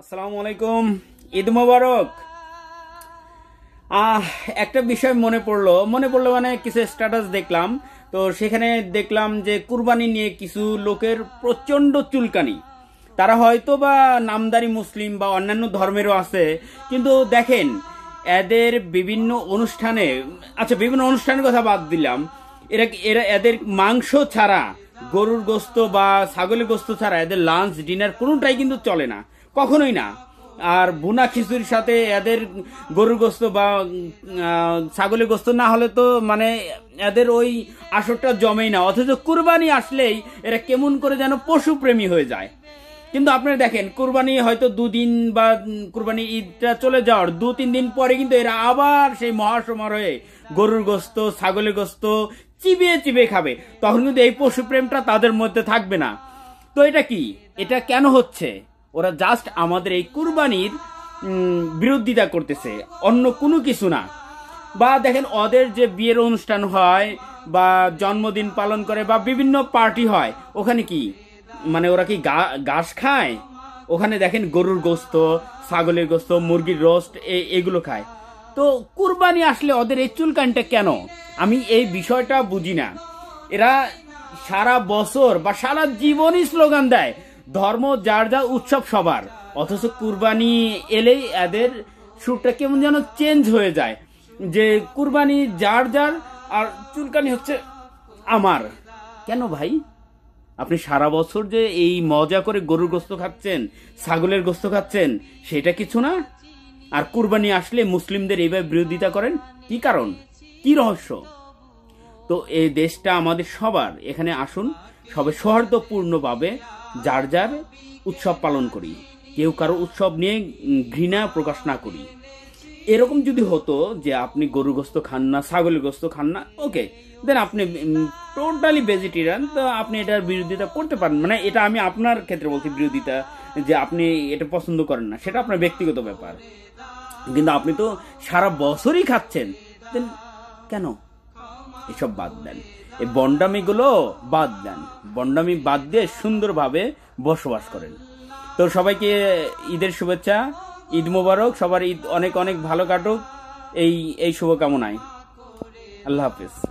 আসসালামু আলাইকুম। ঈদ মোবারক। আহ, একটা বিষয় মনে পড়ল। মনে পড়ল মানে কিছু স্ট্যাটাস দেখলাম। তো সেখানে দেখলাম যে কুরবানি নিয়ে কিছু লোকের প্রচণ্ড চুলকানি। তারা হয়তো বা নামদারি মুসলিম বা অন্যান্য ধর্মেরও আছে। কিন্তু দেখেন, এদের বিভিন্ন অনুষ্ঠানে আচ্ছা বিভিন্ন অনুষ্ঠানের কথা বাদ দিলাম। এরা এরা, এদের মাংস ছাড়া গরুর গোস্ত বা ছাগলের গোস্ত ছাড়া এদের লাঞ্চ ডিনার কোনোটাই কিন্তু চলে না। কখনোই না। আর বুনা খিচুড়ির সাথে এদের গরুর গোস্ত বা ছাগলের গোস্ত না হলে তো মানে এদের ওই আসরটা জমেই না। অথচ কুরবানি আসলেই এরা কেমন করে যেন পশুপ্রেমী হয়ে যায়। কিন্তু আপনারা দেখেন, কুরবানি হয়তো দুদিন বা কুরবানি ঈদটা চলে যাওয়ার দু তিন দিন পরে কিন্তু এরা আবার সেই মহাসমারোহে গরুর গোস্ত, ছাগলের গোস্ত চিবিয়ে চিবিয়ে খাবে। তখন কিন্তু এই পশুপ্রেমটা তাদের মধ্যে থাকবে না। তো এটা কি? এটা কেন হচ্ছে? ওরা জাস্ট আমাদের এই কুরবানির বিরোধিতা করতেছে। অন্য কোনো কিছু না। বা দেখেন, ওদের যে বিয়ের অনুষ্ঠান হয়, বা জন্মদিন পালন করে, বা বিভিন্ন পার্টি হয়, ওখানে কি? মানে ওরা কি ঘাস খায়? ওখানে দেখেন, গরুর গোস্ত, ছাগলের গোস্ত, মুরগির রোস্ট এগুলো খায়। তো কুরবানি আসলে ওদের এই চুলকানটা কেন? আমি এই বিষয়টা বুঝি না। এরা সারা বছর বা সারা জীবনই স্লোগান দেয়, ধর্ম, যার যা উৎসব সবার। অথচ কুরবানি এলেই এদের সুরটা কেমন যেন চেঞ্জ হয়ে যায়। যে কুরবানি যার যার, আর চুলকানি হচ্ছে আমার। কেন ভাই? আপনি সারা বছর যে এই মজা করে গরুর গোস্ত খাচ্ছেন, ছাগলের গোস্ত খাচ্ছেন, সেটা কিছু না? আর কুরবানি আসলে মুসলিমদের এইভাবে বিরোধিতা করেন? কি কারণ? কি রহস্য? তো এই দেশটা আমাদের সবার। এখানে আসুন, সবে সৌহার্দ্যপূর্ণভাবে যার যার উৎসব পালন করি। কেউ কারও উৎসব নিয়ে ঘৃণা প্রকাশ না করি। এরকম যদি হতো যে আপনি গরু গোস্ত খান না, ছাগলের গোস্ত খান না, ওকে দেন আপনি টোটালি ভেজিটেরিয়ান তো আপনি এটার বিরোধিতা করতে পারেন। মানে এটা আমি আপনার ক্ষেত্রে বলছি বিরোধিতা, যে আপনি এটা পছন্দ করেন না। সেটা আপনার ব্যক্তিগত ব্যাপার। কিন্তু আপনি তো সারা বছরই খাচ্ছেন দেন কেন? এসব বাদ দেন। এই বন্ডামিগুলো বাদ দেন। বন্ডামি বাদ দিয়ে সুন্দরভাবে বসবাস করেন। তো সবাইকে ঈদের শুভেচ্ছা, ঈদ মুবারক, সবার ঈদ অনেক অনেক ভালো কাটুক। এই এই শুভকামনায়। আল্লাহ হাফিজ।